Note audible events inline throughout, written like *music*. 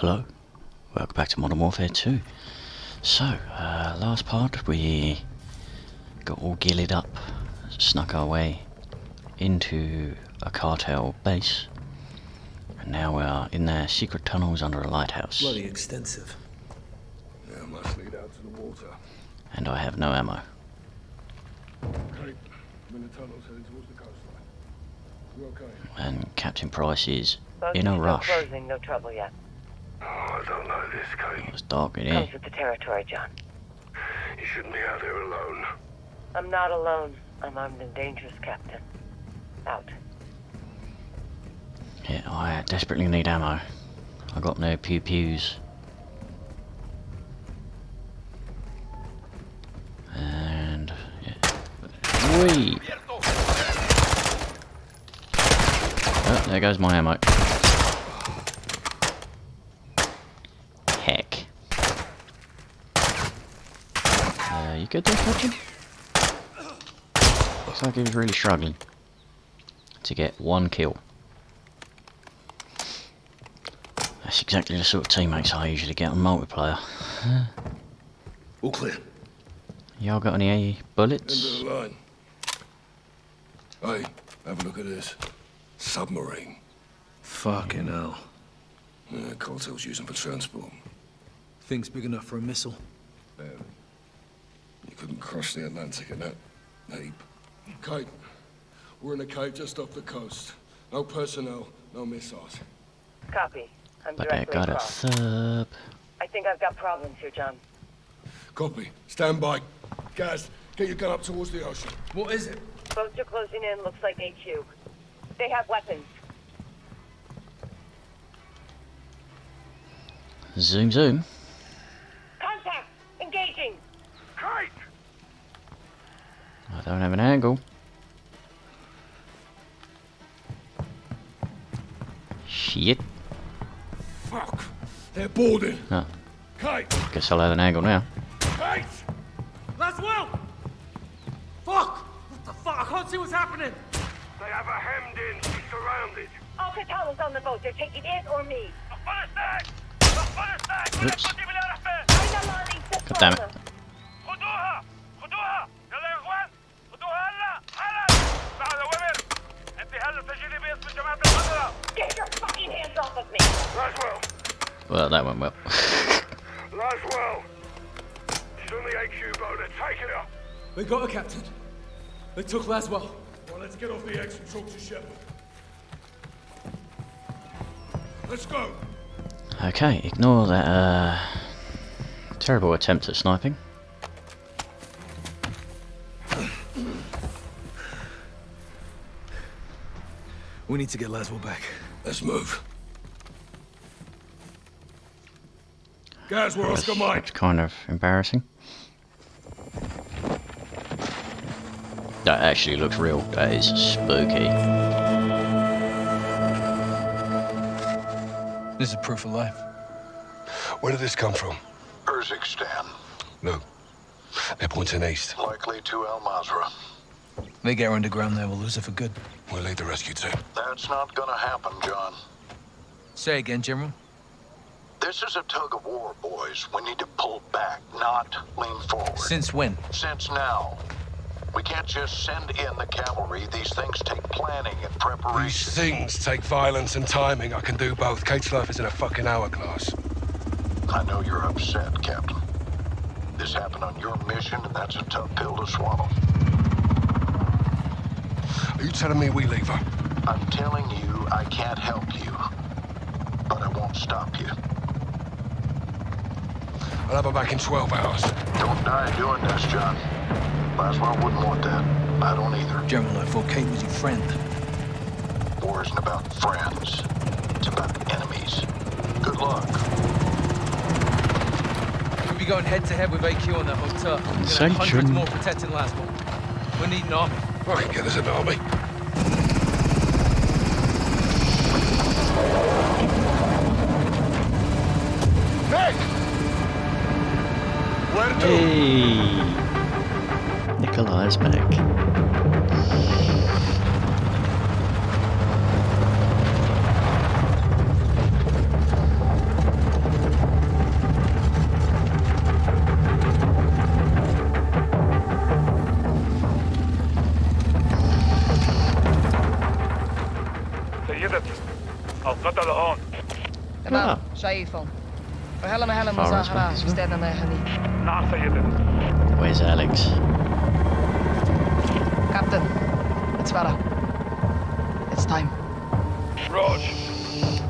Hello, welcome back to Modern Warfare 2. So, uh, last part we got all ghillied up, snuck our way into a cartel base, and now we are in their secret tunnels under a lighthouse. Bloody extensive. Yeah, must lead out to the water. And I have no ammo. Okay, I'm in the tunnels heading towards the coastline. You okay? And Captain Price is Both in a still rush. Closing, no trouble yet. Oh, I don't know this, Kate. It's dark in here. Comes with the territory, John. You shouldn't be out there alone. I'm not alone. I'm armed and dangerous, Captain. Out. Yeah, I desperately need ammo. I got no pew pews. And yeah. Whee! Oh, there goes my ammo. Heck. Uh, you good there, Captain? Looks like he was really struggling to get one kill. That's exactly the sort of teammates I usually get on multiplayer. All clear. Y'all got any End bullets? of the line. Hey, have a look at this. Submarine. Fucking hell. Yeah, cartel's using for transport. Thing's big enough for a missile. Barely. You couldn't cross the Atlantic in that heap. Kate, we're in a cave just off the coast. No personnel, no missiles. Copy. I'm But I directly got a across. thub. I think I've got problems here, John. Copy. Stand by. Gaz, get your gun up towards the ocean. What is it? Boats are closing in. Looks like AQ. They have weapons. Zoom zoom. Contact! Engaging! Kate! I don't have an angle. Shit. Fuck. They're boarding. Oh. Kite. Guess I'll have an angle now. Kate! That's well! Fuck! What the fuck? I can't see what's happening! They have a hemmed in. She's surrounded. Al-Qatala's on the boat. They're taking it or me. Oops. God damn it. Get your fucking hands off of me! Laswell! Well, that went well. Laswell! She's on the AQ boat. They're taking her. They got a captain. They took Laswell. Well, let's get off the X and talk to Shepherd. Let's go. Okay, ignore that uh, terrible attempt at sniping. We need to get Laswell back. Let's move. Guys, we're Oscar Mike. It's kind of embarrassing. That actually looks real. That is spooky. This is proof of life. Where did this come from? Urzikstan, No. They're pointing east. likely to Al Mazrah. They get her underground there, we'll lose her for good. We'll lead the rescue team. That's not gonna happen, John. Say again, General. This is a tug of war, boys. We need to pull back, not lean forward. Since when? Since now. We can't just send in the cavalry. These things take planning and preparation. These things take violence and timing. I can do both. Kate's life is in a fucking hourglass. I know you're upset, Captain. This happened on your mission, and that's a tough pill to swallow. Are you telling me we leave her? I'm telling you, I can't help you. But I won't stop you. I'll have her back in 12 hours. Don't die doing this, John. Laswell wouldn't want that. I don't either. General, I thought Kate was your friend. War isn't about friends. It's about enemies. Good luck. We'll be going head to head with AQ on that hotel. We're gonna have Sanction. hundreds more protecting Laswell. We need an army. Fucking get us an army. Where? Hey! Nikolai's back. وهلا مهلا Far as مظاهرة possible. اشتدنا هني نعم سيدي Where's Alex? Captain, it's Farah. It's time. Rog,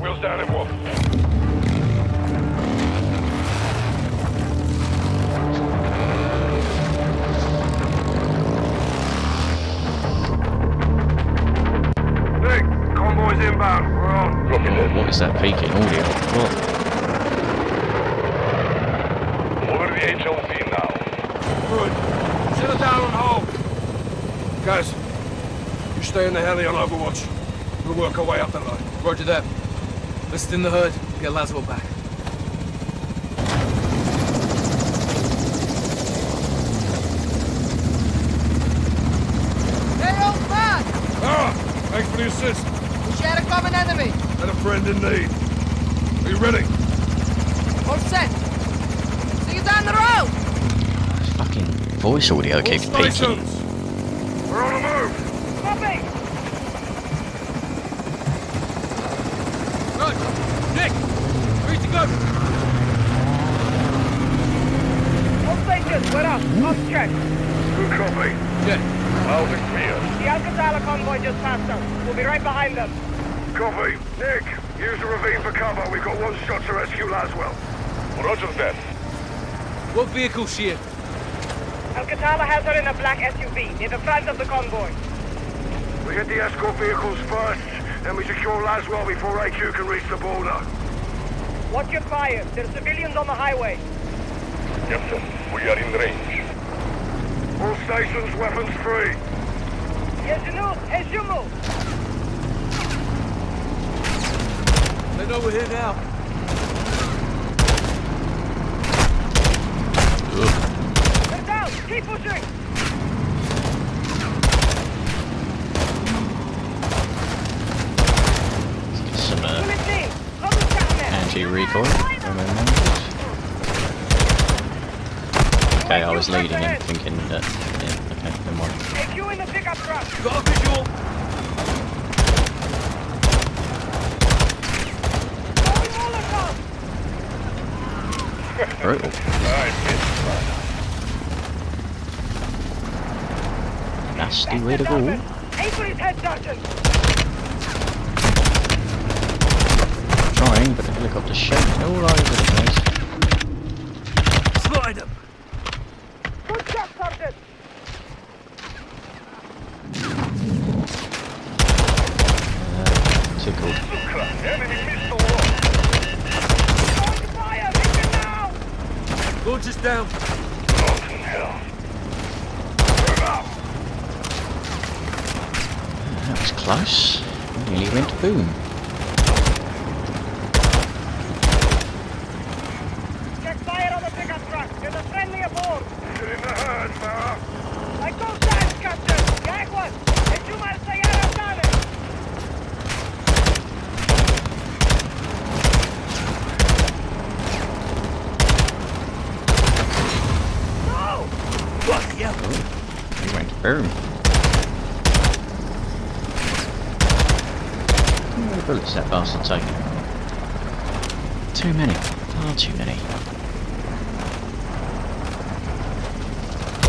we'll stand him off. Nick, convoy's inbound. We're on. Copy Oh, what is that peaking audio? What? Stay in the heli on Overwatch. We'll work our way up the line. Roger that. Let's thin the herd, get Laswell back. Hey, old man! Ah! Thanks for the assist. We share a common enemy. And a friend in need. Are you ready? All set. See you down the road. Fucking voice audio keeps peaking. stations! We're on the move! Copy. Rog! Nick! Ready to go! All stations, we're up. Off check. Good copy. Yeah. Out and clear. The Al-Qatala convoy just passed us. We'll be right behind them. Copy. Nick, use the ravine for cover. We've got one shot to rescue Laswell. Roger that. What vehicle she in? Al-Qatala has her in a black SUV near the front of the convoy. We hit the escort vehicles first, then we secure Laswell before AQ can reach the border. Watch your fire. There are civilians on the highway. Captain, we are in range. All stations, weapons free. Yezunu, Ejumu. They know we're here now. They're down. Keep pushing. Some uh, Unit team, come and down there. anti-recoil. Remember? Okay, I was leading him, thinking that. Yeah, okay, never mind. AQ in the pickup truck. Got a visual. Going Molotov. Nasty way to go. Trying, but the helicopter's shaking all the place. Slide him. Good shot, Sergeant. Tickled. Enemy missile launch. Going fire. Mission now. Launch us down. Rotten hell. Move out. That was close. Nearly went boom. Check fire on the pickup truck. There's a friendly aboard. Get in the herd, Farah. I go down, Captain. Jaguar. Ejuma Sayara Dane. No! Bloody hell. He went boom. How many bullets that bastard taken? Too many. Far too many.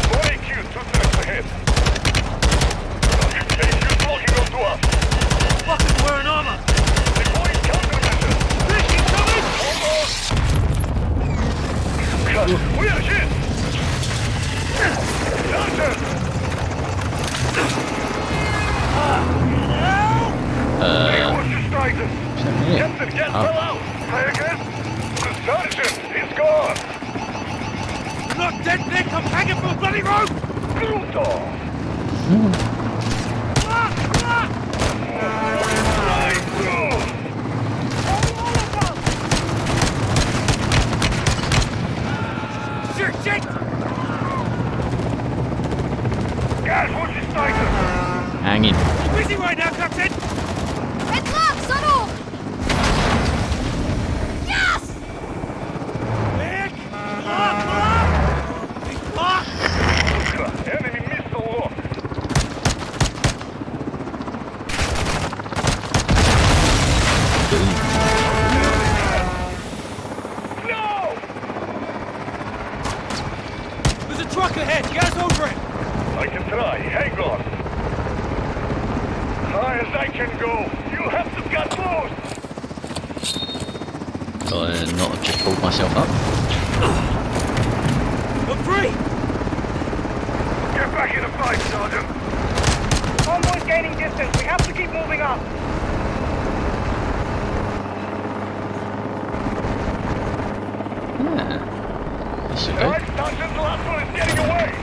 More AQ, two tracks ahead. AQ's locking onto us. Fucking wearing armor. Deploying countermeasures. Nick, incoming! Cut. We are hit. Sergeant! Uh, What's your status? is that? Captain, get Oh. fell out. Say again? The sergeant is gone. You're not dead, Nick. I'm hanging from a bloody rope. Brutal. Shit, shit. Guys, what's your status? Hanging. Busy right now, Captain.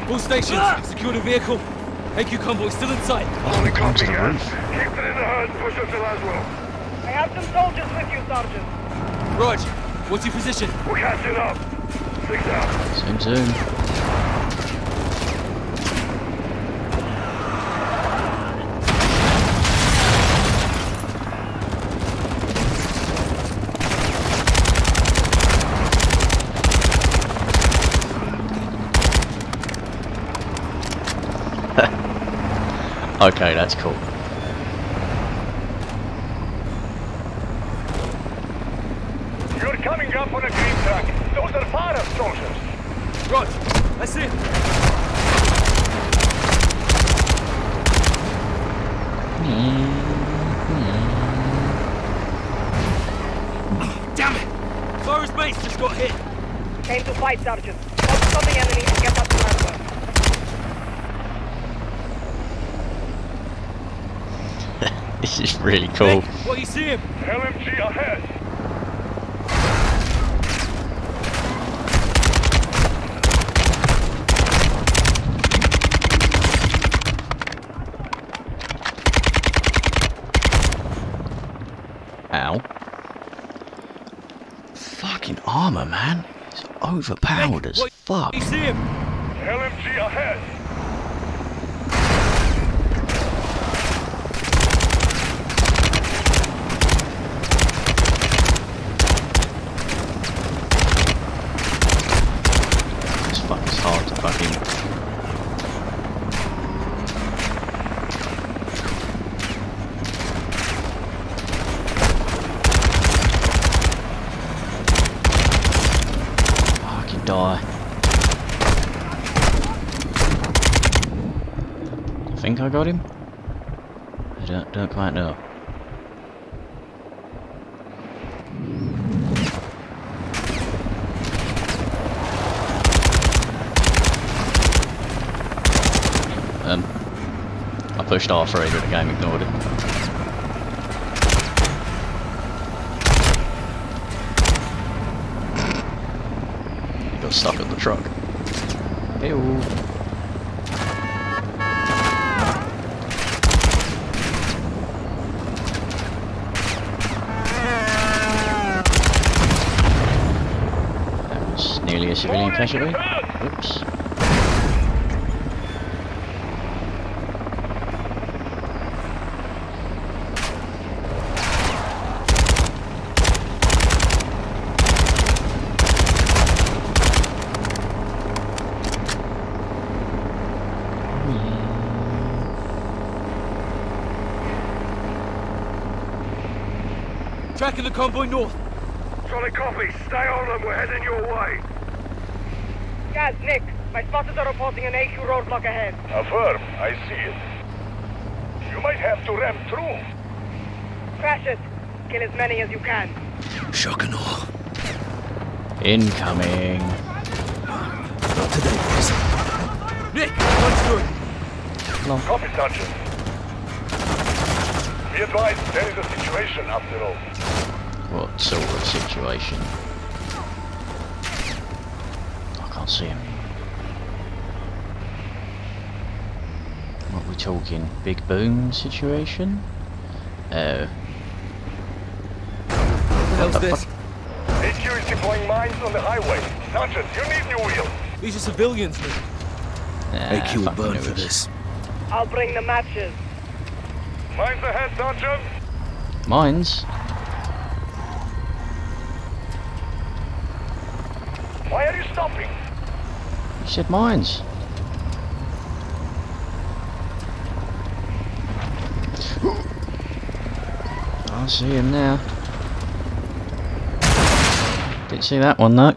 All stations, secure the vehicle. AQ convoy still in sight. Only climb to copy, the roof. Keep it in the herd. Push us to Laswell. I have some soldiers with you, Sergeant. Roger, what's your position? We're catching up. Six out. Zoom, zoom. Okay, that's cool. You're coming up on a green track. Those are fire soldiers. Rog, that's it. Damn it! Forest base just got hit. Came to fight, Sergeant. Focus on the enemy and get up to Laswell. *laughs* This is really cool. Nick, what you see him? LMG ahead. Ow. Fucking armor, man. It's overpowered Nick, as what fuck. you see him? LMG ahead. This fuck is hard to fucking. Fucking die. I think I got him. I don't don't quite know. Um, I pushed R3 but the game ignored it. He got stuck at the truck. Ew. Civilian eh? casualty. Oops. Tracking the convoy north. Solid copy. Stay on them. We're heading your way. Guys, Nick, my spotters are reporting an AQ roadblock ahead. Affirm. I see it. You might have to ram through. Crash it. Kill as many as you can. Shock and awe. Incoming. Not today, boys. Nick, punch through it. Copy, Sergeant. Be advised, there is a situation after all. What sort of situation? Can't see him. What we talking? Big boom situation? Oh. What the hell's this? AQ is deploying mines on the highway. Sergeant, you need new wheels. These are civilians, Nah, AQ will burn for this. I'll bring the matches. Mines ahead, Sergeant. Mines? Why are you stopping? Shit mines. I see him now. Didn't see that one though.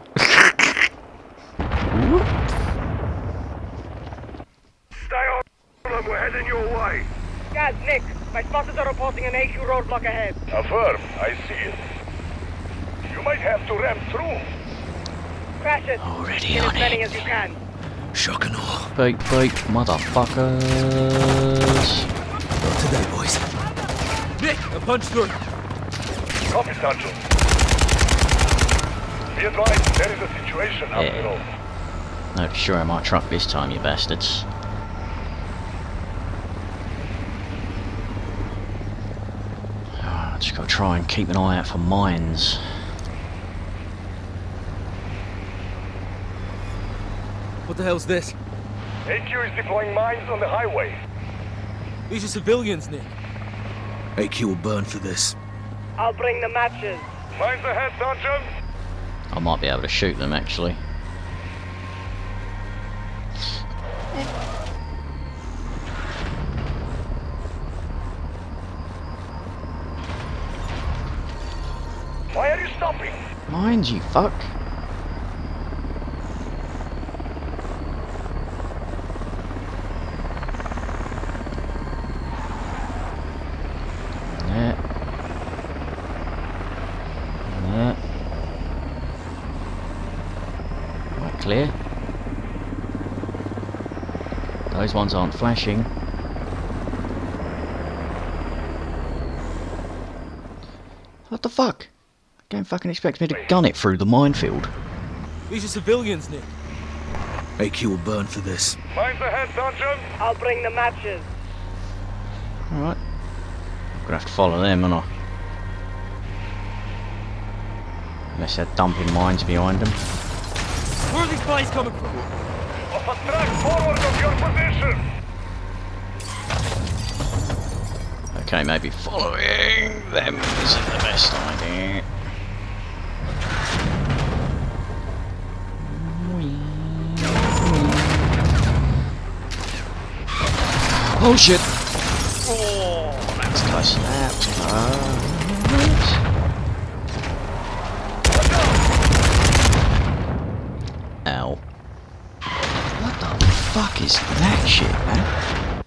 Stay on we're heading your way. Guys, Nick, my spotters are reporting an AQ roadblock ahead. Affirm, I see it. You might have to ram through. Crash it. Already Get on as many it. as you can. Shock and awe. Beep, beep, motherfuckers. Not today, boys. Nick, a punch through. Copy, Sergeant. Be advised, there is a situation up Yeah. the road. No, sure my truck this time, you bastards. Ah, Just gotta try and keep an eye out for mines. What the hell's this? AQ is deploying mines on the highway. These are civilians, Nick. AQ will burn for this. I'll bring the matches. Mines ahead, Sergeant. I might be able to shoot them actually. Why are you stopping? Mines, you fuck. Yeah. Yeah. Right, clear. Those ones aren't flashing. What the fuck? Don't fucking expect me to gun it through the minefield. These are civilians, Nick. AQ will burn for this. Mind Mines ahead, Sergeant. I'll bring the matches. Alright. Gonna have to follow them, aren't I? Unless they're dumping mines behind them. Where are these guys coming from? Off a track forward of your position. Okay, maybe following them isn't the best idea. Oh shit! Oh, that's close. That's close. Ow. What the fuck is that shit, man?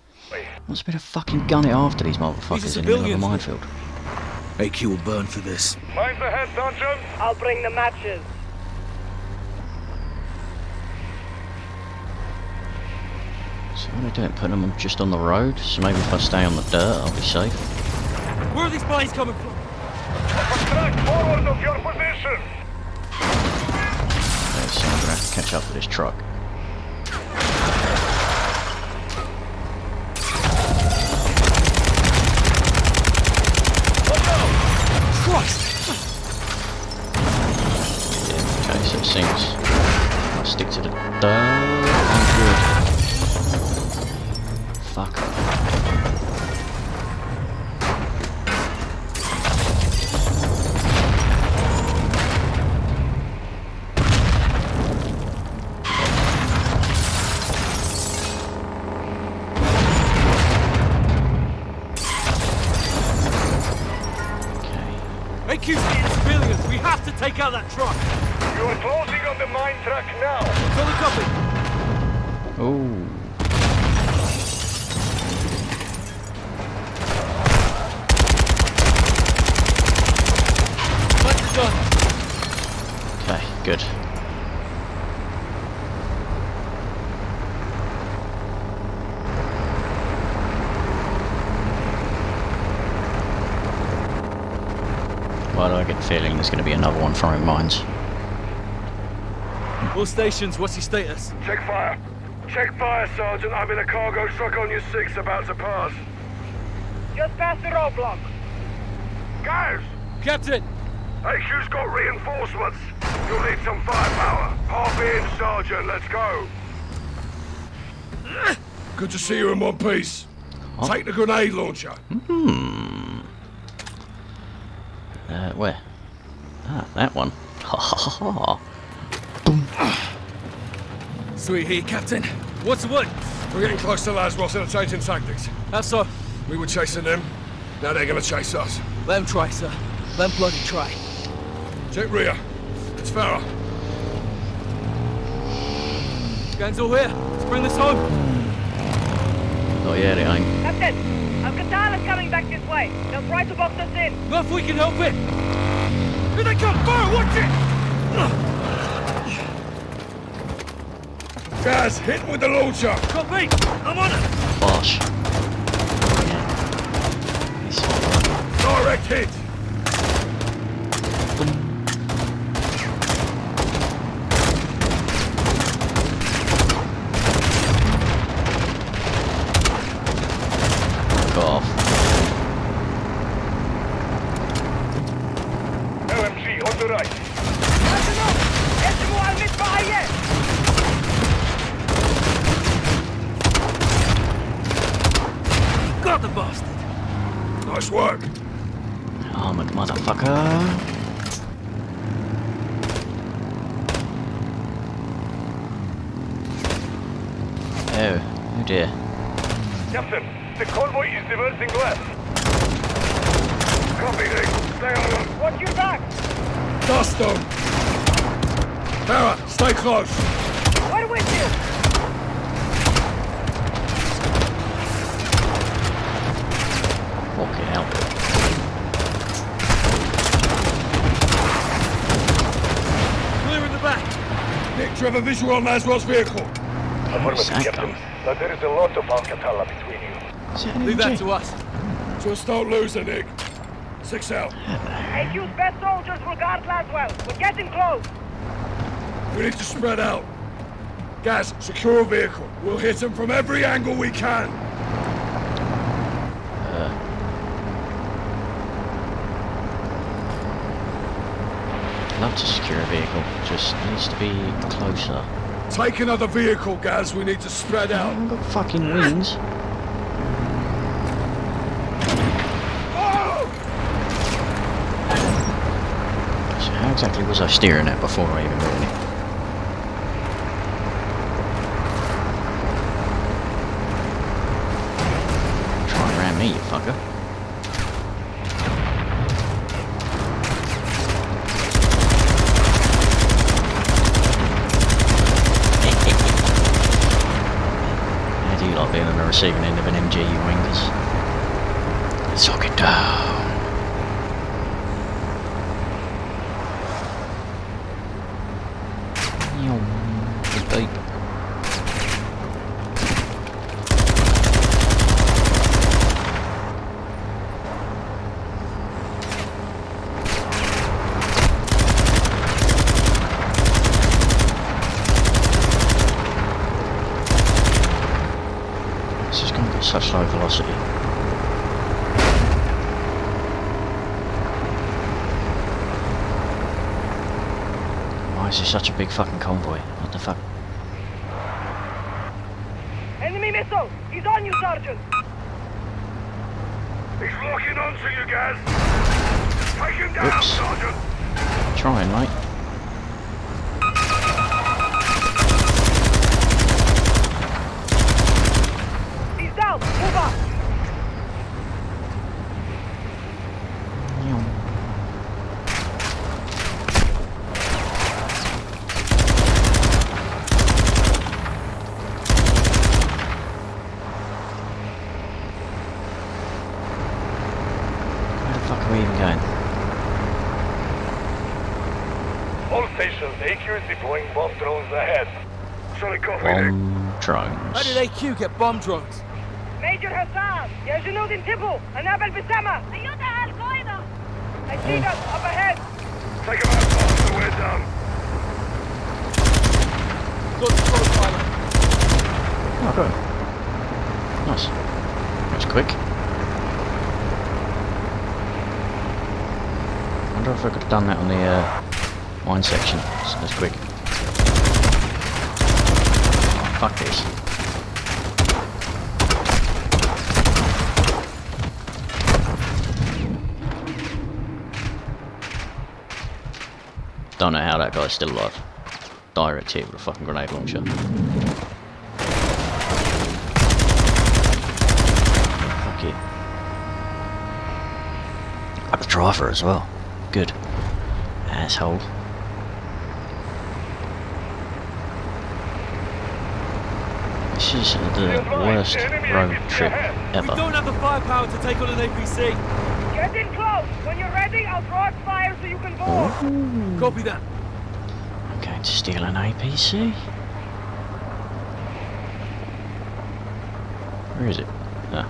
Must be to fucking gun it after these motherfuckers in the middle of a civilians. minefield. AQ will burn for this. Mind Mines ahead, Sergeant. I'll bring the matches. So what are they doing? Putting them just on the road? So maybe if I stay on the dirt, I'll be safe. Where are these guys coming from? Off a track forward of your position. Okay, so I'm gonna have to catch up with this truck. There's going to be another one throwing mines? All stations, what's your status? Check fire. Check fire, Sergeant. I'm in a cargo truck on your six about to pass. Just past the roadblock. Guys, Captain! AQ's got reinforcements. You'll need some firepower. Hop in, Sergeant. Let's go. Good to see you in one piece. Take the grenade launcher. Hmm. Uh, where? Ah, that one. Ha ha ha ha. Sweet here, Captain. What's the word? We're getting close to Laswell and are changing tactics. How so? We were chasing them. Now they're gonna chase us. Let them try, sir. Let 'em bloody try. Check rear. It's Farah. Gang's all here. Let's bring this home. Oh yeah, they ain't. Captain, Al-Qatala is coming back this way. They'll try to box us in. Not if we can help it! Here they come! Fire! Watch it! Guys, hit with the launcher! Copy! I'm on it! Bosh. Yeah. He's all right. Direct hit! Have a visual on Laswell's vehicle? Affirmative, Psycho. Captain. But there is a lot of Al-Qatala between you. Is it an Leave that to us. Just don't lose her, Nick. Six out. AQ's best soldiers will guard Laswell. We're getting close. We need to spread out. Gaz, secure vehicle. We'll hit them from every angle we can. To secure a vehicle, just needs to be closer. Take another vehicle, Gaz. We need to spread I out. haven't got fucking wings. Oh! So how exactly was I steering it before I even got in it? Try and ram me, you fucker. How do you being on the receiving end of an MG, you wingers? Sock it down. Yum. Good beep. This is going to get such low velocity. Why is this such a big fucking convoy? What the fuck? Enemy missile! He's on you, Sergeant! He's locking onto you guys. Take him down, Oops. Sergeant. Trying, mate. He's down! Move up! Yum. Where the fuck are we even going? All stations, AQ is deploying bomb drones ahead. Solid copy, Nick. Bomb drones. How did AQ get bomb drones? Major Hassan! يا جنود انتبهوا! النابل بالسما! أيدها القاعدة I see them up ahead! Take him out, boss. We're down. Got the profile. Oh, good. Nice. That was quick. wonder if I could have done that on the uh, mine section. It's, it's quick. Fuck this. Don't know how that guy's still alive. Direct hit with a fucking grenade launcher. Fuck it. Got the driver as well. Good. Asshole. This is the worst road trip We ever. don't have the firepower to take on an APC. Get in close. When you're ready, I'll draw its fire so you can board. Copy that. I'm going to steal an APC. Where is it? Ah.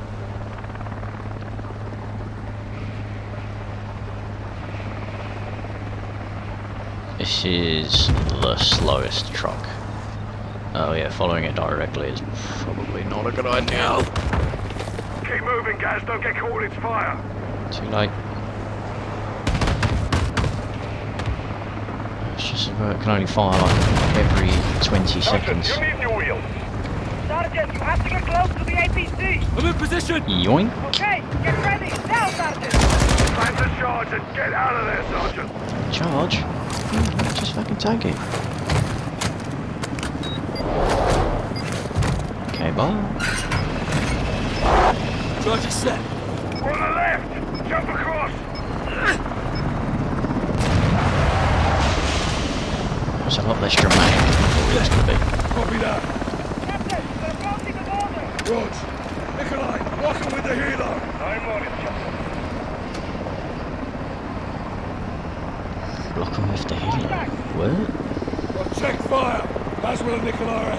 This is the slowest truck. Oh yeah, following it directly is probably not a good idea. Keep moving, guys. Don't get caught in its fire. Too late. It's just about, it can only fire like every 20 seconds. you need your wheel. Sergeant, you have to get close to the APC. I'm in position. Yoink! Okay, get ready. Now, Sergeant. Plan to charge and get out of there, Sergeant. Charge? Hmm, Just fucking take it. Okay, bye. Charge is set. On the left. Jump across. It's a lot less dramatic than I thought it was going to be. Copy that. Captain, we're approaching the border. Rog. Nikolai, walk him with the helo. I'm on it, Captain. Block them with the helo. What? Well, check fire. Laswell and Nikolai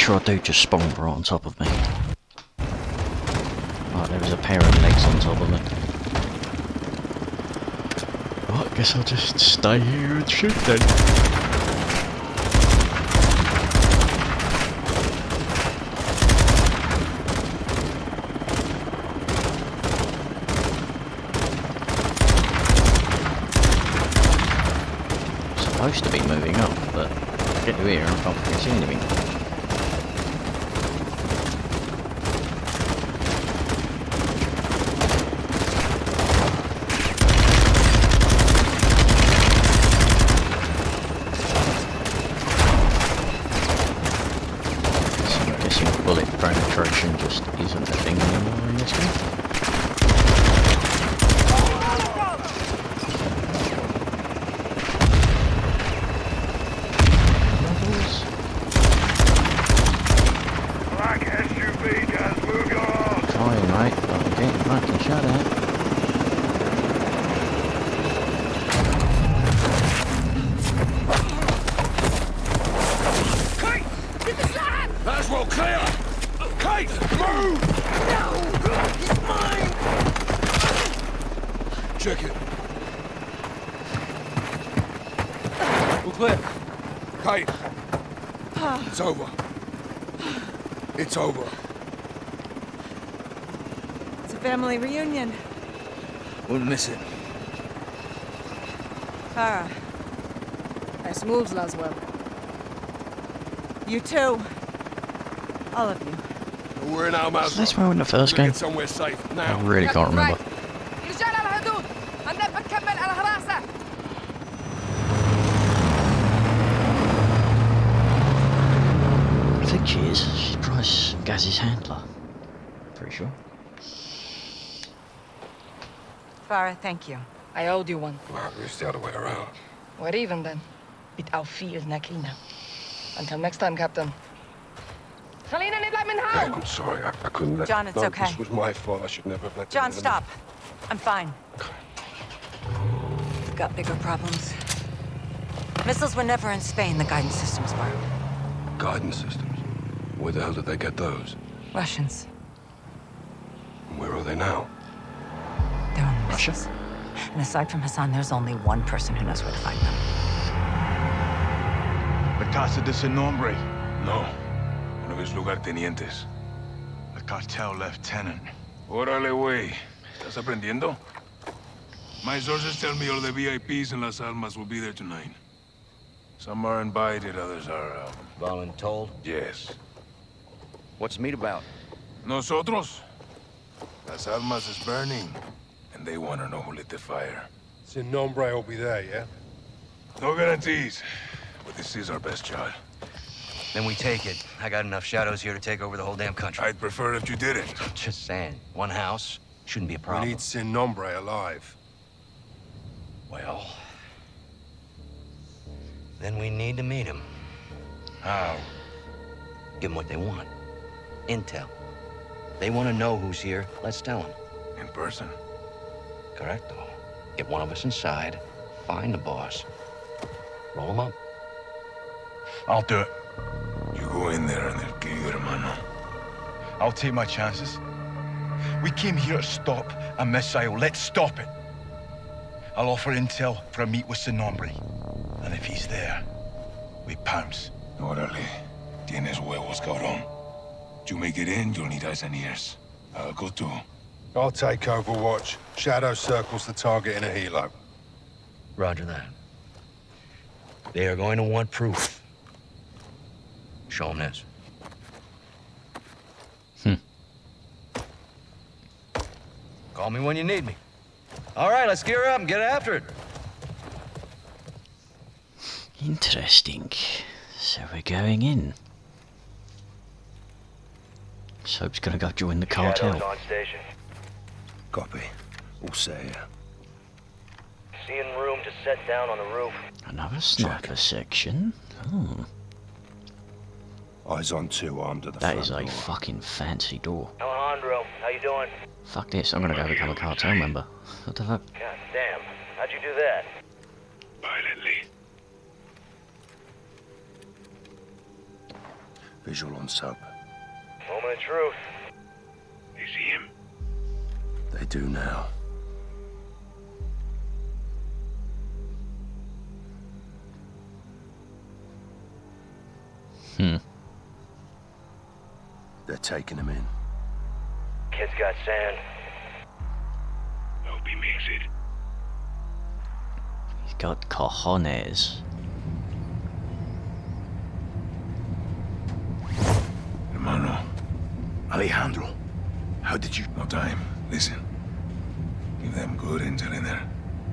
sure I do just spawn right on top of me. Right, there was a pair of legs on top of me. Well, I guess I'll just stay here and shoot then. Supposed to be moving up, but I get to here and I can't see anything. So I'm guessing bullet penetration just isn't a thing anymore in this game. Levels? Black SUV, guys. Move your arms. Trying, mate, but I'm getting fucking shut at. Laswell, clear! Kate, move! Check it. All clear. Kate. It's over. It's over. It's a family reunion. Wouldn't miss it. Farah. Nice moves, Laswell. You too. All of you. We're in Al Is this where in the first game? Somewhere safe I really can't remember. Handler, Pretty sure. Farah, thank you. I owed you one. Well, it's the other way around. We're even then. It auf viel Nakina. Until next time, Captain. Helena, nicht let me know. I'm sorry, I, I couldn't let John, it's no, okay. This was my fault. I should never have let John, stop. I'm fine. We've got bigger problems. Missiles were never in Spain. The guidance systems were. Guidance systems? Where the hell did they get those? Russians. Where are they now? They're on the missiles. And aside from Hassan, there's only one person who knows where to find them. La Casa de Sin Nombre. No. One of his lugartenientes. A cartel lieutenant. Órale, güey. ¿Estás aprendiendo? My sources tell me all the VIPs in Las Almas will be there tonight. Some are invited, others are, um... Voluntold? Yes. What's the meet about? Nosotros? Las Almas is burning, and they want to know who lit the fire. Sin Nombre will be there, yeah? No guarantees, but this is our best shot. Then we take it. I got enough shadows here to take over the whole damn country. I'd prefer if you didn't. Just saying. One house shouldn't be a problem. We need Sin Nombre alive. Well... Then we need to meet him. How? Give them what they want. Intel. They want to know who's here. Let's tell them. In person. Correcto. Get one of us inside. Find the boss. Roll him up. I'll do it. You go in there and they'll kill you, hermano. I'll take my chances. We came here to stop a missile. Let's stop it. I'll offer intel for a meet with Sin Nombre. And if he's there, we pounce. Órale. Tienes huevos, cabrón. You make it in, you'll need eyes and ears. I'll go too. I'll take Overwatch. Shadow circles the target in a helo. Roger that. They are going to want proof. Show them this. Hmm. Call me when you need me. All right, let's gear up and get after it. Interesting. So we're going in. Soap's gonna go join the cartel. station. Copy. All set here. Seeing room to set down on the roof. Another sniper section. Oh, Eyes on two, armed to the that front is a door. fucking fancy door. Alejandro, how you doing? Fuck this, I'm gonna go become a cartel member. What the fuck? God damn. How'd you do that? Violently. Visual on sub. Moment of truth. You see him? They do now. Hmm. They're taking him in. Kid's got sand. Hope he makes it. He's got cojones. Hermano, Alejandro, how did you... no time. Listen. Give them good intel in there.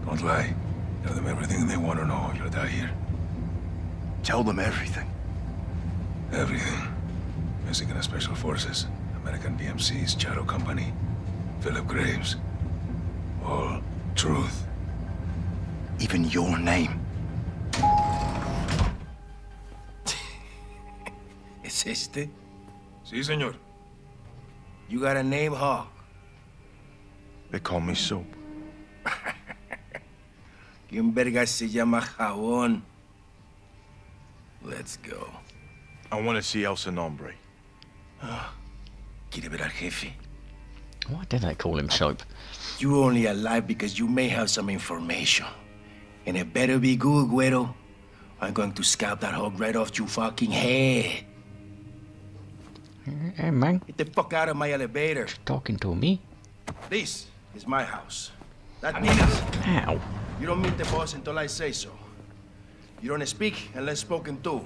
Don't lie. Tell them everything they want to know. You'll die here. Tell them everything. Everything. Mexican Special Forces, American PMC's Shadow Company, Philip Graves. All truth. Even your name. *laughs* ¿Es este? Sí, señor. You got a name, Hawk? They call me Soap. *laughs* ¿Quién verga se llama Jabón? Let's go. I want to see El Sin Nombre. Ah, ¿Quiere ver al jefe? Why did they call him Soap? You only alive because you may have some information. And it better be good, Güero. I'm going to scalp that hog right off your fucking head. Hey man, Get the fuck out of my elevator. talking to me? This is my house. That means Ow. you don't meet the boss until I say so. You don't speak unless spoken to.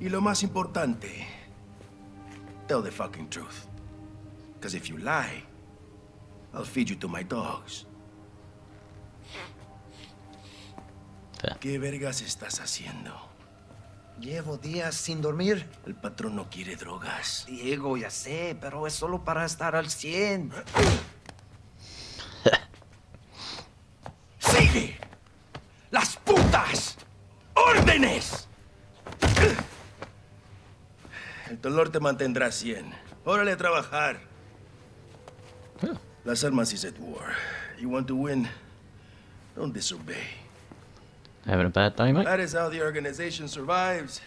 Y lo más importante, tell the fucking truth. Because if you lie, I'll feed you to my dogs. Fair. ¿Qué vergas estás haciendo? Llevo días sin dormir. El patrón no quiere drogas. Diego, ya sé, pero es solo para estar al 100. ¡Sigue! ¡Las putas! ¡Órdenes! El dolor te mantendrá 100. Órale a trabajar. Las almas is at war. You want to win? Don't disobey. Having a bad day, mate? That is how the organization survives.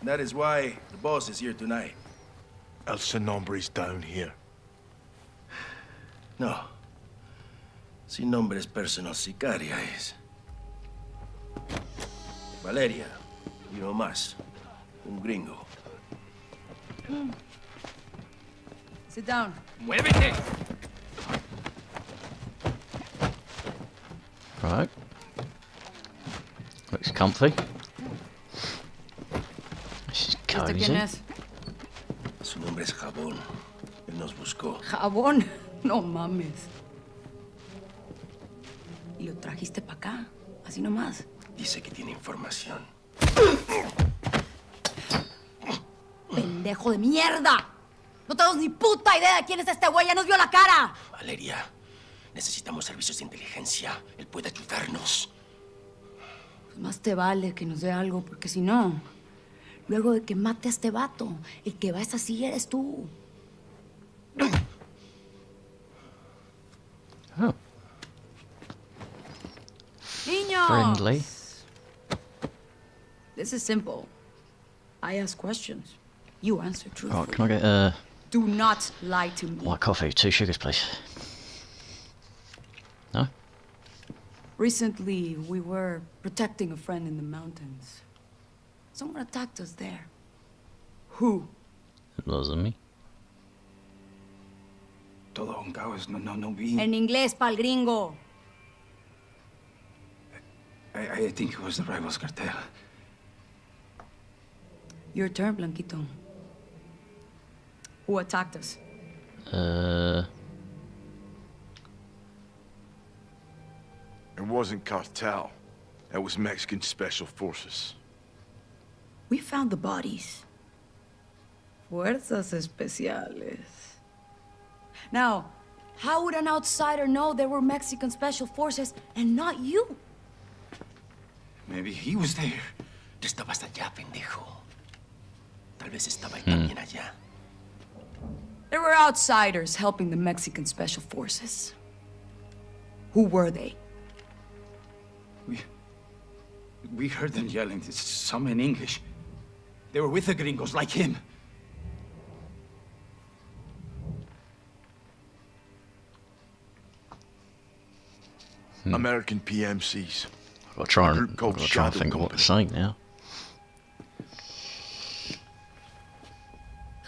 And that is why the boss is here tonight. El Sin Nombre's down here. No. Sin nombre es personal sicaria es. Valeria, you know más. Un gringo. Sit down. ¡Muévete! Right. Looks comfy. This is ¿Este quién cozy. es? Su nombre es Jabón. Él nos buscó. Jabón. *laughs* No mames. ¿Y lo trajiste para acá? Así nomás. Dice que tiene información. ¡Pendejo de mierda! No tenemos ni puta idea de quién es este güey. Ya nos vio la cara. Valeria, necesitamos servicios de inteligencia. Él puede ayudarnos. Más te vale que nos dé algo, porque si no, luego de que mate a este vato, el que va a esa silla eres tú. Oh, Niños. friendly. This is simple. I ask questions. You answer truthfully. Right, can I get a Do not lie to me. white coffee, two sugars, please? No? Recently, we were protecting a friend in the mountains. Someone attacked us there. Who? It wasn't me. Todo un caos, no, no, no vi. En inglés, pal gringo. I, I think it was the rivals cartel. Your turn, Blanquito. Who attacked us? Uh, wasn't cartel. It was Mexican special forces. We found the bodies. Fuerzas especiales. Now, how would an outsider know there were Mexican special forces and not you? Maybe he was there. Tú estabas allá, pendejo. Tal vez estaba ahí también hmm. allá. There were outsiders helping the Mexican special forces. Who were they? We, we heard them yelling, some in English. They were with the gringos, like him. Hmm. American PMCs. I've got to try and, I've got to try and think of what to Company. say now.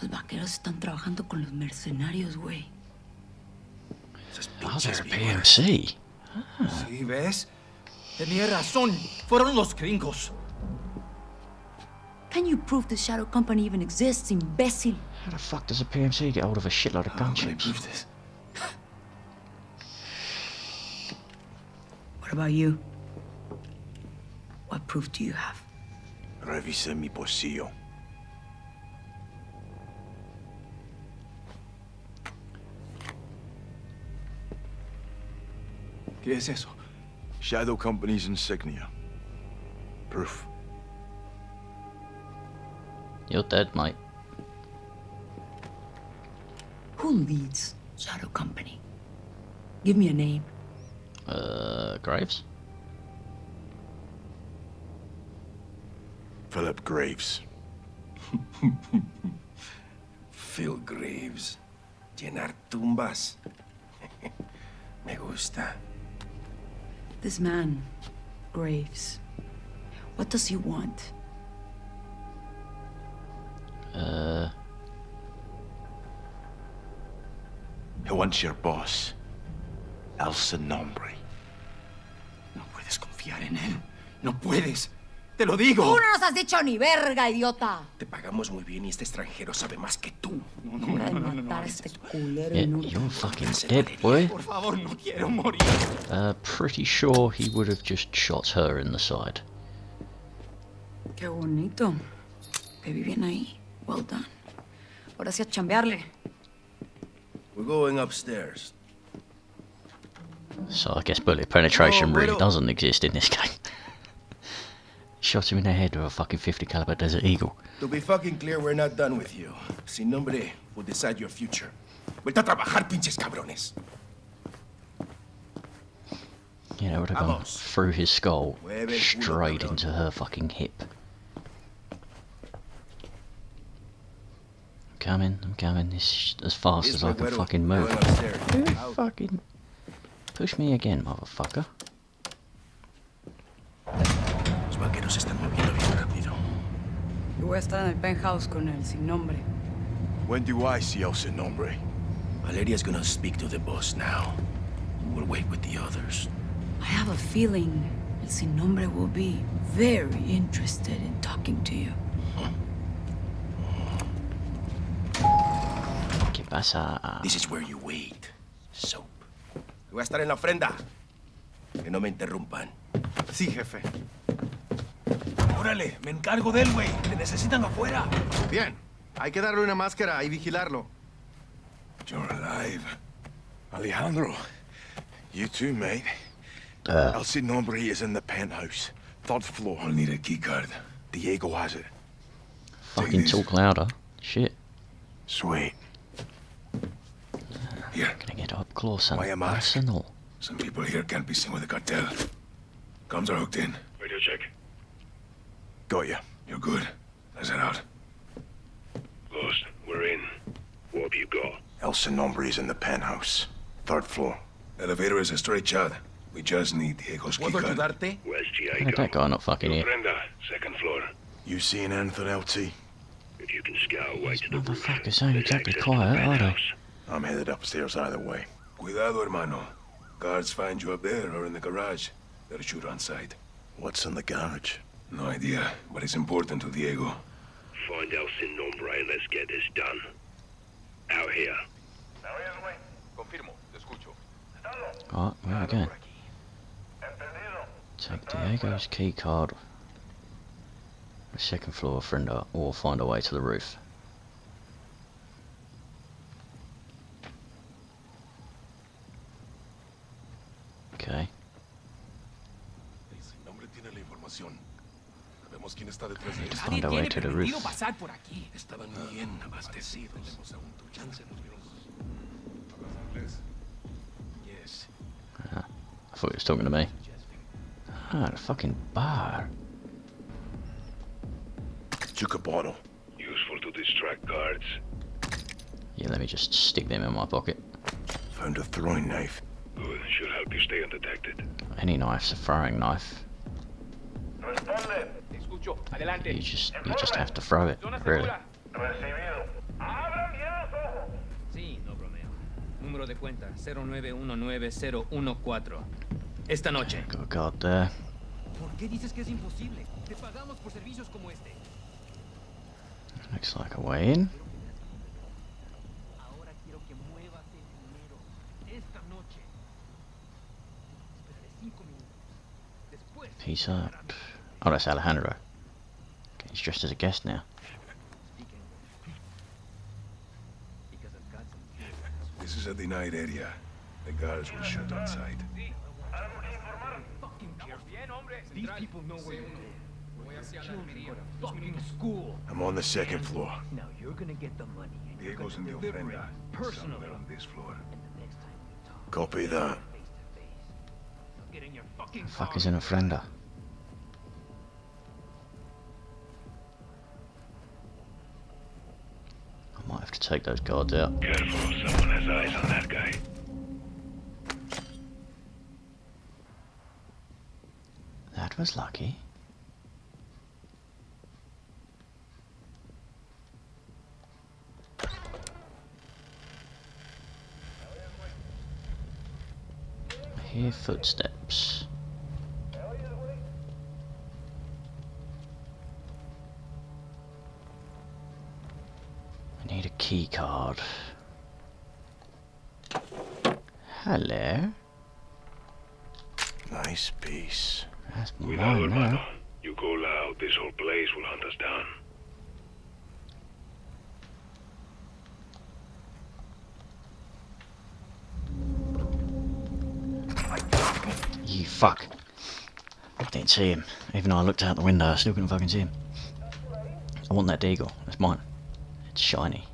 Los vaqueros están trabajando con los mercenarios, güey. Oh, they're a PMC. ¿Sí ves? Tenía razón. Fueron los gringos. Can you prove the Shadow Company even exists, imbécil? How the fuck does a PMC get hold of a shitload of How can I gunships? prove this? What about you? What proof do you have? Revisé mi bolsillo. ¿Qué es eso? Shadow Company's insignia. Proof. You're dead, mate. Who leads Shadow Company? Give me a name. Uh, Graves? Philip Graves. *laughs* Phil Graves. Llenar tumbas. *laughs* Me gusta. This man, Graves. What does he want? Uh, He wants your boss. El Nombre. No puedes confiar en él. No puedes. Te lo Tú no nos has dicho ni verga, idiota. Te pagamos muy bien y este extranjero sabe más que tú. Hora de matar a este culero Yeah, inútil. you're fucking dead, boy. Por favor, no quiero morir. Uh, pretty sure he would have just shot her in the side. Qué bonito. Te vi bien ahí. Well done. Ahora sí a chambearle. We're going upstairs. So I guess bullet penetration Oh, really doesn't exist in this game. Shot him in the head with a fucking 50 caliber Desert Eagle. To be fucking clear, we're not done with you. Sin nombre will decide your future. Vuelta a trabajar, pinches cabrones. Yeah, would have gone through his skull, straight into her fucking hip. I'm coming, I'm coming, this as fast as I can fucking move. upstairs. Who Out. fucking push me again, motherfucker? Voy a estar en el penthouse con él, sin nombre. When do I see El Sin Nombre? Valeria's gonna speak to the boss now. We'll wait with the others. I have a feeling el sin nombre will be very interested in talking to you. ¿Qué pasa? This is where you wait. Soap. Voy a estar en la ofrenda. Que no me interrumpan. Sí, jefe. Órale, me encargo de él, güey. Te necesitan afuera. Bien. Hay que darle una máscara y vigilarlo. You're alive. Alejandro, you too, mate. Uh, El Sin Nombre is in the penthouse, third floor. I'll need a keycard. Diego has it. fucking talk louder. Shit. Sweet. Here. Gonna get up close and Why a mask? personal. Some people here can't be seen with the cartel. Comms are hooked in. Radio check. Got you. You're good. Let's head out. Ghost, we're in. What have you got? El Sin Nombre is in the penthouse, third floor. Elevator is a straight shot. We just need Diego's ¿Puedo keycard. ayudarte? Where's How Diego? did that guy not fucking hit? Brenda, second floor. You seeing anything, LT? If you can scout away to the roof. Motherfuckers ain't there's exactly access to the quiet, are they? penthouse. I'm headed upstairs either way. Cuidado, hermano. Guards find you up there or in the garage. They'll shoot on sight. What's in the garage? No idea, but it's important to Diego. Find El Sin Nombre and let's get this done. Out here. Confirmo, te escucho. Alright, where are we going? Take Diego's key card. The second floor friend uh, or find a way to the roof. Okay. El sin nombre tiene la información. Sabemos quién está detrás de esto. Find a way to the roof. por aquí. Estaban bien abastecidos. Tenemos aún tu chance, nos vieron. Yes. Ah, I thought he was talking to me. Ah, the fucking bar. Took a bottle. Useful to distract guards. Yeah, let me just stick them in my pocket. Found a throwing knife. Good. Should help you stay undetected. Any knife's a throwing knife. Escucho. Adelante. You just you just have to throw it, really. Sí, no bromeo. Número de cuenta 0919014. Esta noche. Got a guard there. ¿Por qué dices que es imposible? Te pagamos por servicios como este. Looks like a way in. Ahora quiero que muevas el dinero. Esta noche. Esperaré cinco minutos. Después. Peace out. Oh, that's Alejandro. Okay, he's dressed as a guest now. This is a denied area. The guards will shoot on sight. These people know where you go. Children go to fucking school. I'm on the second floor. Now you're gonna get the money. and you're Diego's in the ofrenda. it Some Personally. are on this floor. Copy that. Get in your fucking The fuck is an ofrenda? I might have to take those guards out. Careful, someone has eyes on that guy. That was lucky. I hear footsteps. Card. Hello. Nice piece. That's Cuidado, mine hermano. now. You go loud, this whole place will hunt us down. You fuck. I didn't see him. Even though I looked out the window, I still couldn't fucking see him. I want that deagle. That's mine. It's shiny.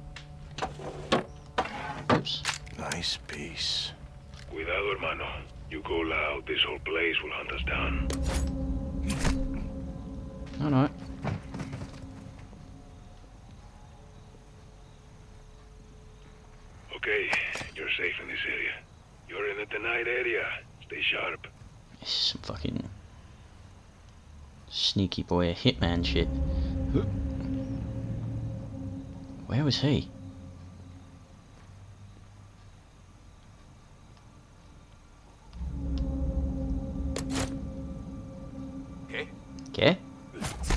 Oops. Nice piece. Cuidado, hermano. You go loud, this whole place will hunt us down. Alright. Okay, you're safe in this area. You're in the denied area. Stay sharp. This is some fucking sneaky boy a hitman shit. Where was he?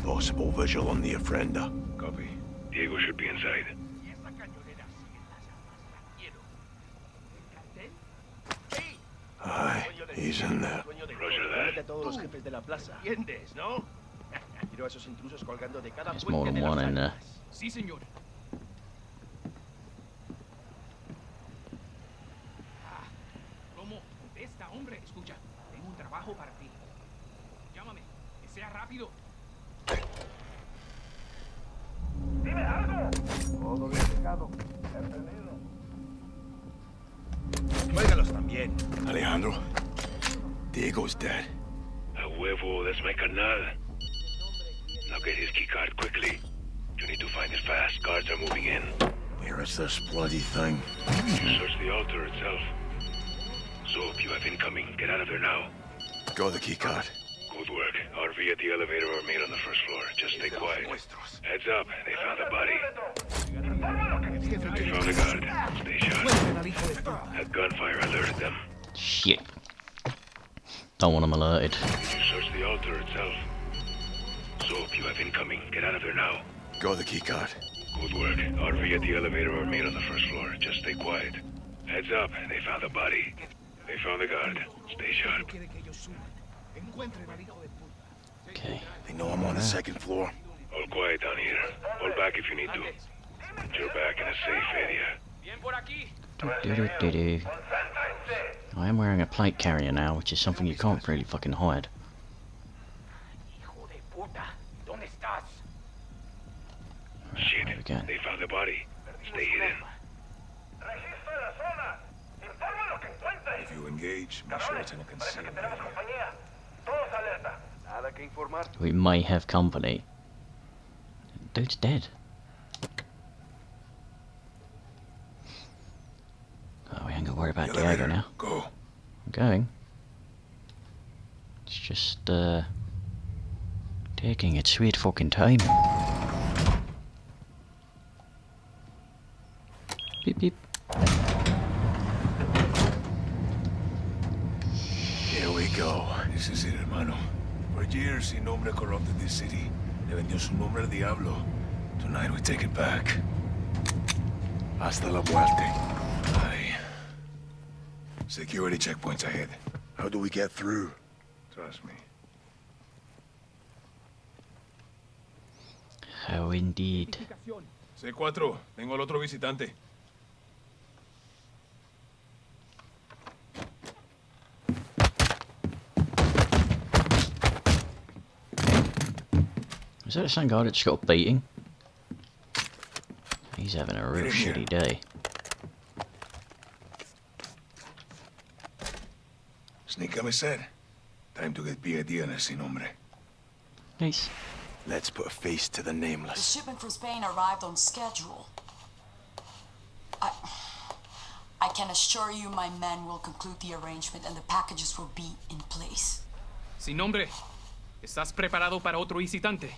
Possible visual on the offender. Copy. Diego should be inside. Aye, he's in there. Roger that. a todos los jefes de la plaza. ¿Entiendes, no? *laughs* Quiero a esos intrusos colgando de cada There's puente more than de las one in there. almas. Sí, señor. Ah, ¿Cómo? Contesta, hombre. Escucha, tengo un trabajo para ti. Llámame. Que sea rápido. Todo bien pegado. Tráigalos también. Alejandro, Diego's dead. A huevo, that's my carnal. Now get his keycard quickly. You need to find it fast. Guards are moving in. Where is this bloody thing? Search the altar itself. Soap, you have incoming. Get out of there now. Got the key card. Good work. RV at the elevator or maid on the first floor. Just stay quiet. Heads up. They found the body. They found the guard. Stay sharp. That gunfire alerted them. Shit. Don't want him alerted. You search the altar itself. Soap, you have incoming. Get out of there now. Got the key card. Good work. RV at the elevator or maid on the first floor. Just stay quiet. Heads up. They found the body. They found the guard. Stay sharp. Okay. They know I'm on the second floor. All quiet down here. Hold back if you need to. You're back in a safe area. Do-do-do-do. I am wearing a plate carrier now, which is something you can't really fucking hide. Shit. There. They found the body. Stay hidden. If you engage, make sure it's in a concealed area. Nada que informar. We may have company. Dude's dead. Oh, we ain't to worry about Diego now. Go. I'm going. It's just, uh... Taking its sweet fucking time. Beep beep. Here we go. This is it, hermano. For years, Sin Nombre corrupted this city. Le vendió su nombre al diablo. Tonight, we take it back. Hasta la muerte. Aye. Security checkpoints ahead. How do we get through? Trust me. How indeed. C4, tengo al otro visitante. Is that the same guy that just got beating? He's having a real Get in here. shitty day. Sneak me said. Time to get PID on Sin Nombre. Nice. Let's put a face to the nameless. The shipment from Spain arrived on schedule. I, I can assure you my men will conclude the arrangement and the packages will be in place. Sin nombre. ¿Estás preparado para otro visitante?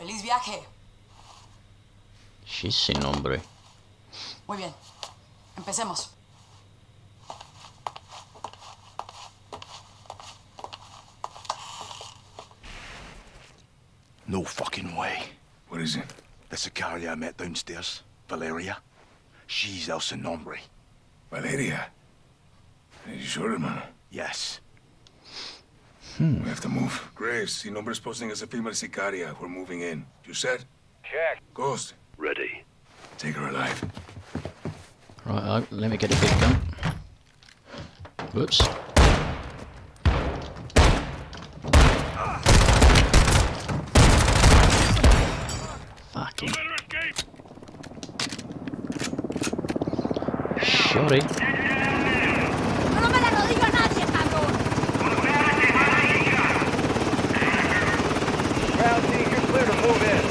¡Feliz viaje! She's sin nombre. Muy bien. Empecemos. No fucking way. What is it? The Sicaria I met downstairs. Valeria. She's El Sin Nombre. Valeria. Are you sure, hermano? Yes. Hmm. We have to move. Graves, si numbers is posting as a female sicaria. We're moving in. You set? Check. Ghost. Ready. Take her alive. Right, oh, let me get a big gun. Whoops. Fucking. Shorty. No me la lo digo a nadie, cabrón. Ground team, you're clear to move in.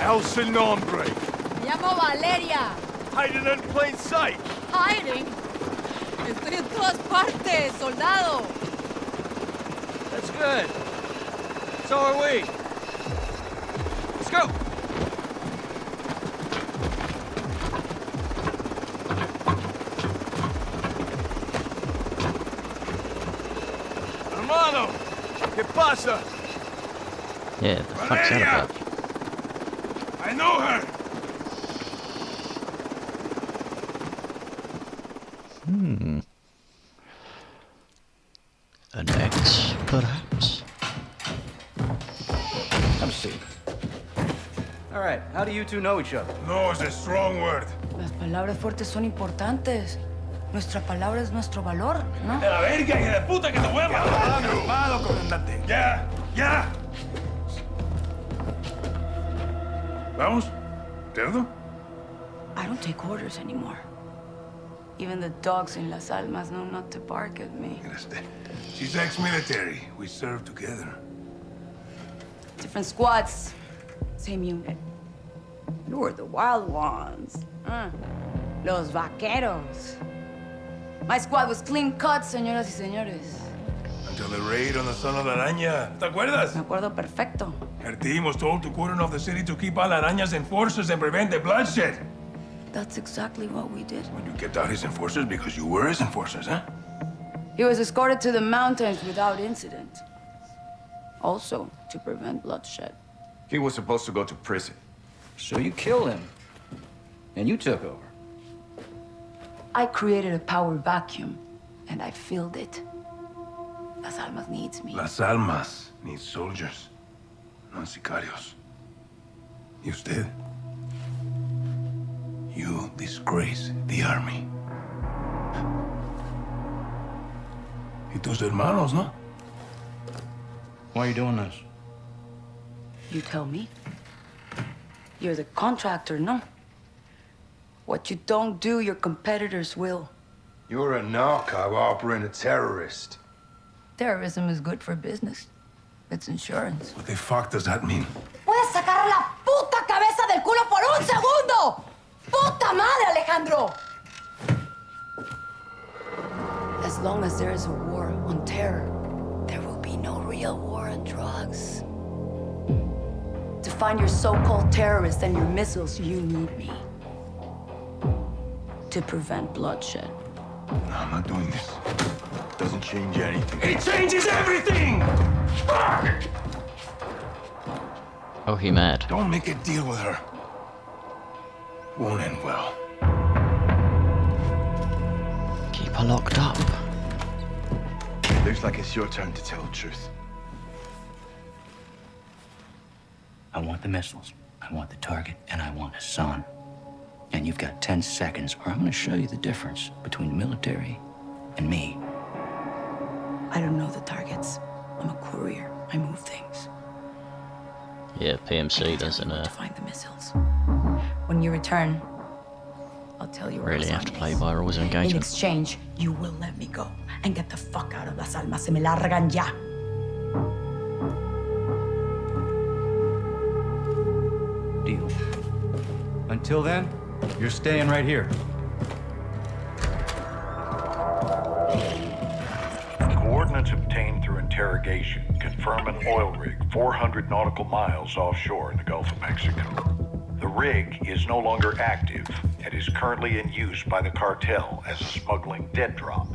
El Sin Nombre. Me llamo Valeria. Hiding in plain sight. Hiding. Estoy en todas partes, soldado. That's good. So are we. Yeah, the fuck's that Valeria! about? I know her! Hmm. An ex, perhaps? Have a seat. All right, how do you two know each other? No is a strong word. Las palabras fuertes son importantes. Nuestra palabra es nuestro valor, ¿no? ¡De la verga, hija de puta, que te voy a matar! Calmado, comandante. ¡Ya! ¡Ya! ¿Vamos? ¿Cerdo? I don't take orders anymore. Even the dogs in Las Almas know not to bark at me. She's ex-military. We served together. Different squads, same unit. You were the wild ones. Uh, los vaqueros. My squad was clean cut, señoras y señores. Until the raid on the Son of la Araña. ¿Te acuerdas? Me acuerdo perfecto. Her team was told to cordon off the city to keep all Araña's enforcers and prevent the bloodshed. That's exactly what we did. But you kept out his enforcers because you were his enforcers, huh? He was escorted to the mountains without incident. Also, to prevent bloodshed. He was supposed to go to prison. So you killed him. And you took over. I created a power vacuum, and I filled it. Las Almas needs me. Las Almas needs soldiers, not sicarios. Y usted? You disgrace the army. Y tus hermanos, ¿no? Why are you doing this? You tell me. You're the contractor, no? What you don't do, your competitors will. You're a narco harboring a terrorist. Terrorism is good for business. It's insurance. What the fuck does that mean? Puedes sacar la puta cabeza del culo por un segundo. Puta madre, Alejandro. As long as there is a war on terror, there will be no real war on drugs. To find your so-called terrorists and your missiles, you need me. To prevent bloodshed. No, I'm not doing this. It Doesn't change anything. It changes everything! Fuck! Oh, he mad. Don't make a deal with her. Won't end well. Keep her locked up. Looks like it's your turn to tell the truth. I want the missiles, I want the target, and I want Hassan. And you've got 10 seconds, or I'm gonna show you the difference between the military and me. I don't know the targets. I'm a courier. I move things. Yeah, PMC doesn't uh, Find the missiles. When you return, I'll tell you where really Hassan have to play by rules of In exchange, you will let me go and get the fuck out of Las Almas. Se me largan ya. Deal. Until then, you're staying right here. Coordinates obtained through interrogation confirm an oil rig 400 nautical miles offshore in the Gulf of Mexico. The rig is no longer active and is currently in use by the cartel as a smuggling dead drop.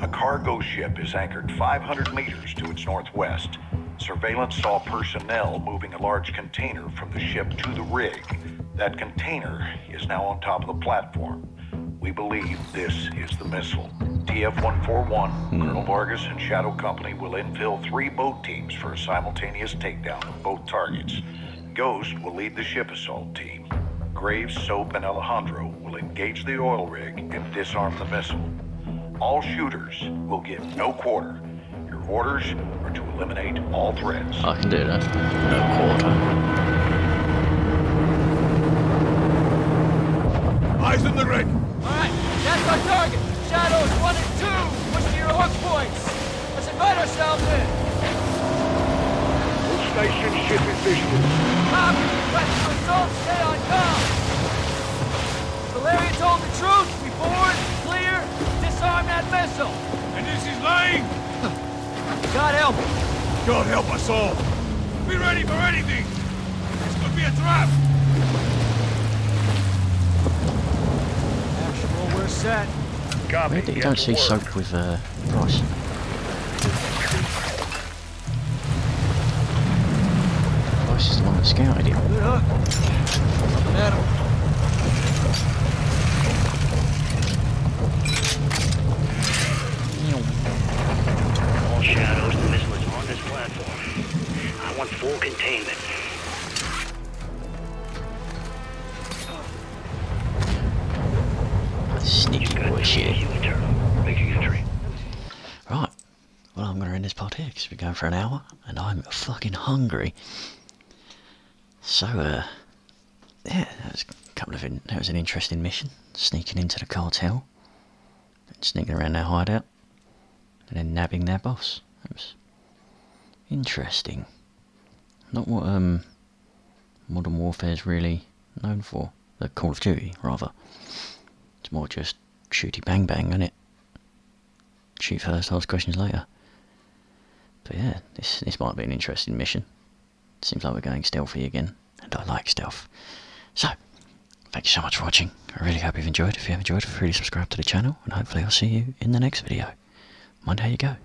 A cargo ship is anchored 500 meters to its northwest, surveillance saw personnel moving a large container from the ship to the rig. That container is now on top of the platform. We believe this is the missile. TF-141, hmm. Colonel Vargas and Shadow Company will infill three boat teams for a simultaneous takedown of both targets. Ghost will lead the ship assault team. Graves, Soap, and Alejandro will engage the oil rig and disarm the missile. All shooters will give no quarter. Your orders are to eliminate all threats. I can do that. No quarter. Eyes in the rig. Alright, that's our target. Shadows one and two. Push to your hook points. Let's invite ourselves in. All station ship is visual. Copy. Request to assault. Stay on com. Valeria told the truth. We board, clear, disarm that missile. And this is lying? God help us. God help us all. Be ready for anything. This could be a trap. Actual, we're set. Copy. Weird that you don't see soap with uh, Price. Price is the one that scouted him. Good hook. Up at him. All shadows, the missile is on this platform. I want full containment. Shit. Right. Well, I'm going to end this part here because we're going for an hour and I'm fucking hungry. So, uh, yeah, that was a couple of in, that was an interesting mission. Sneaking into the cartel, and sneaking around their hideout, and then nabbing their boss. That was interesting. Not what um Modern Warfare's really known for. The Call of Duty, rather. It's more just shooty bang bang, isn't it? Shoot first, ask questions later. But yeah, this this might be an interesting mission. Seems like we're going stealthy again, and I like stealth. So, thank you so much for watching. I really hope you've enjoyed. If you have enjoyed, feel free to subscribe to the channel, and hopefully I'll see you in the next video. Mind how you go.